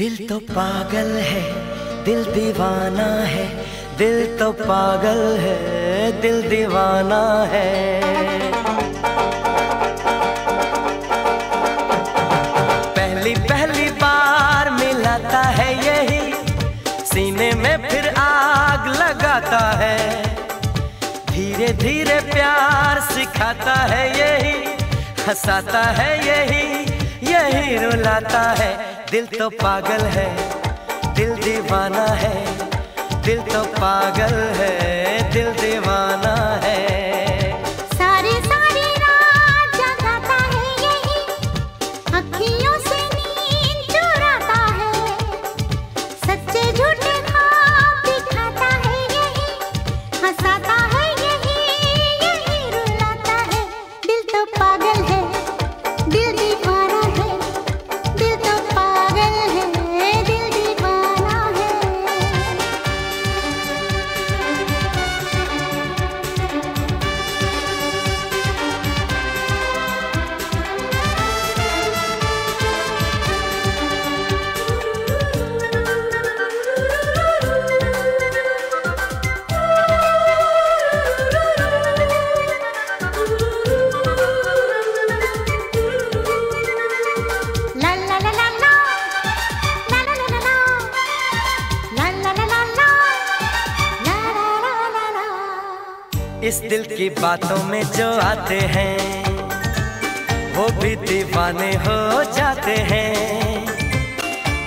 दिल तो पागल है दिल दीवाना है दिल तो पागल है दिल दीवाना है। धीरे प्यार सिखाता है यही, हंसाता है यही यही रुलाता है। दिल तो पागल है, दिल दीवाना है, दिल तो पागल है, दिल दीवाना इस दिल की बातों में जो आते हैं, वो भी दीवाने हो जाते हैं।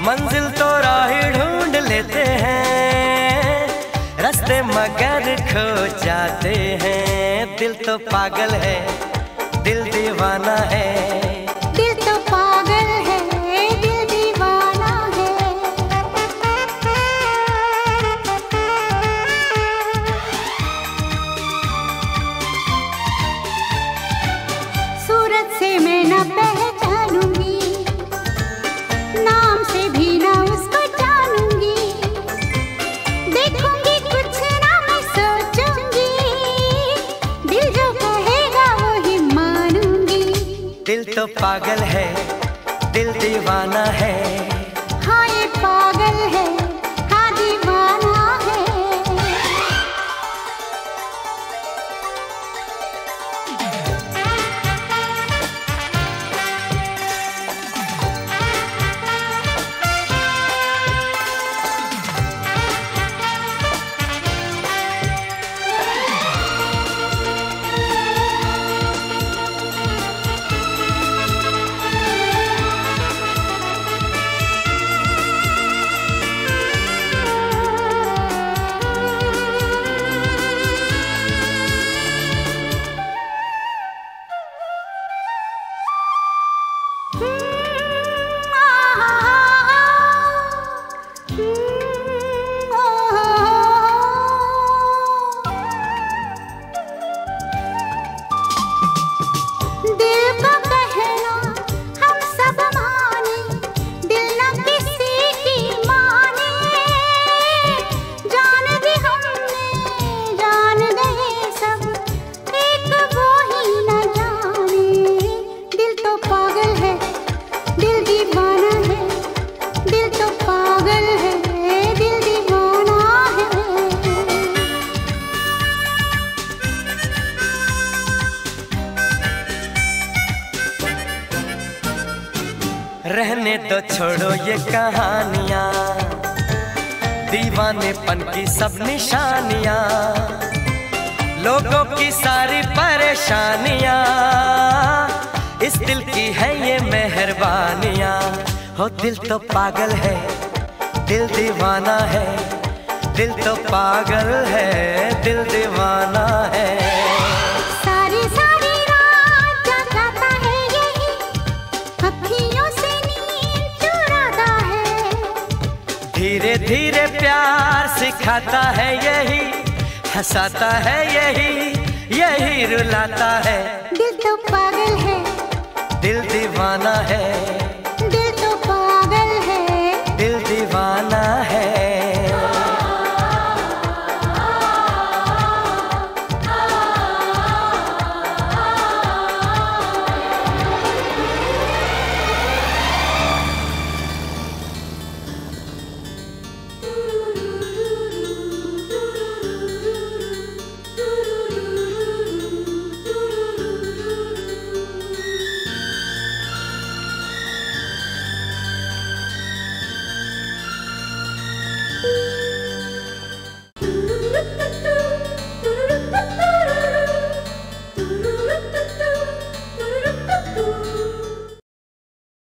मंजिल तो राह ढूंढ लेते हैं, रास्ते मगर खो जाते हैं। दिल तो पागल है, दिल दीवाना है। दिल तो पागल है दिल दीवाना है। हाँ ये पागल है। रहने दो छोड़ो ये कहानियाँ। दीवानेपन की सब निशानियाँ। लोगों की सारी परेशानियाँ। इस दिल की है ये मेहरबानियाँ। हो दिल तो पागल है, दिल दीवाना है। दिल तो पागल है, दिल दीवाना है। सिखाता है यही हंसाता है यही यही रुलाता है। दिल तो पागल है। दिल दीवाना है।